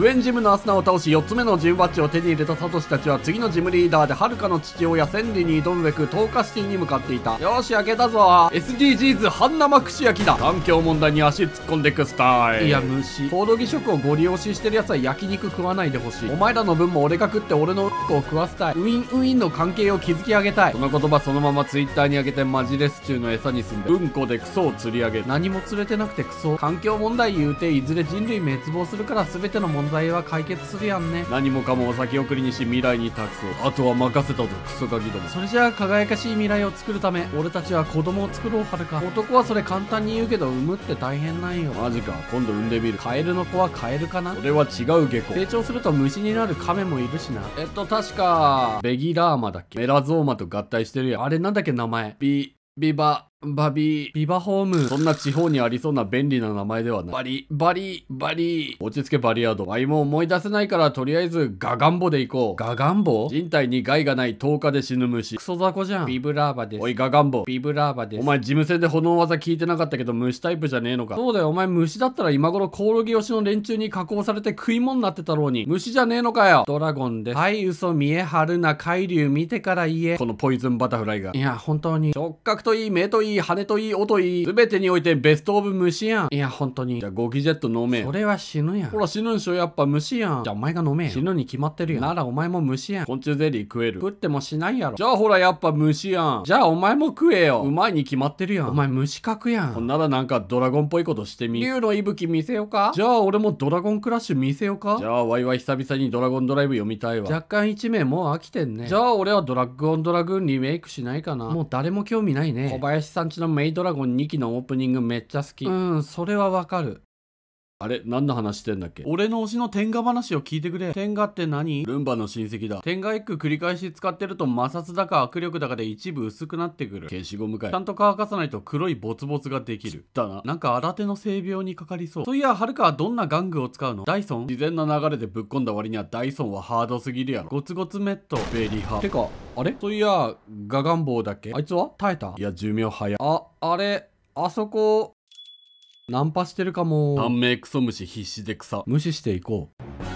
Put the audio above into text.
クエンジムのアスナを倒し4つ目のジムバッジを手に入れたサトシたちは次のジムリーダーではるかの父親千里に挑むべく東華シティに向かっていた。よし開けたぞ。SDGs 半生串焼きだ。環境問題に足突っ込んでいくスタイルいや虫コオロギ食をご利用ししてる奴は焼肉食わないでほしい。お前らの分も俺が食って俺のうんこを食わせたい。ウィンウィンの関係を築き上げたい。その言葉そのままツイッターに上げてマジレス中の餌にすんで。うんこでクソを釣り上げる。何も釣れてなくてクソ。環境問題言うていずれ人類滅亡するから全ての問題は解決するやんね。何もかもを先送りにし未来に託そうあとは任せたぞクソガキども。それじゃあ輝かしい未来を作るため俺たちは子供を作ろうはるか。男はそれ簡単に言うけど産むって大変なんよ。マジか。今度産んでみる。カエルの子はカエルかな。それは違う下戸。成長すると虫になるカメもいるしな。えっと確か。ベギラーマだっけ？メラゾーマと合体してるやん。あれなんだっけ名前？ビビババビー、ビバホーム。そんな地方にありそうな便利な名前ではない。バリ、バリ、バリ。落ち着けバリアード。ワイも思い出せないからとりあえずガガンボで行こう。ガガンボ？人体に害がない10日で死ぬ虫。クソ雑魚じゃん。ビブラーバです。おいガガンボ。ビブラーバです。お前事務戦で炎技聞いてなかったけど虫タイプじゃねえのか？そうだよ、お前虫だったら今頃コオロギ推しの連中に加工されて食い物になってたろうに。虫じゃねえのかよ。ドラゴンです。はい、嘘見え張るな海流見てから言え。このポイズンバタフライが。いや、本当に。触覚といい、目といい、羽といい、音といい、すべてにおいてベストオブ虫やん。いや、本当に。じゃあ、ゴキジェット飲め。それは死ぬやん。ほら、死ぬんしょ、やっぱ虫やん。じゃあ、お前が飲め死ぬに決まってるやん。なら、お前も虫やん。昆虫ゼリー食える。食ってもしないやろ。じゃあ、ほら、やっぱ虫やん。じゃあ、お前も食えよ。うまいに決まってるやん。お前虫かくやん。ほんならなんかドラゴンっぽいことしてみ。竜の息吹見せようかじゃあ、俺もドラゴンクラッシュ見せようかじゃあ、ワイワイ久々にドラゴンドライブ読みたいわ。若干1名もう飽きてんね。じゃあ、俺はドラッグオンドラグーンリメイクしないかな。もう誰も興味ないね。小林さんちのメイドラゴン2期のオープニングめっちゃ好き。うん、それはわかる。あれ何の話してんだっけ？俺の推しの天下話を聞いてくれ。天下って何？ルンバの親戚だ。天下一句繰り返し使ってると摩擦だか握力だかで一部薄くなってくる。消しゴムかい。ちゃんと乾かさないと黒いボツボツができる。だな。なんか新手の性病にかかりそう。そういや、はるかはどんな玩具を使うの？ダイソン？自然な流れでぶっ込んだ割にはダイソンはハードすぎるやろ。ゴツゴツメット、ベリー派。てか、あれ？そういや、ガガンボウだっけ？あいつは？耐えた？いや、寿命早。あ、あれ、あそこ、ナンパしてるかも。短命クソ虫必死で草。無視していこう。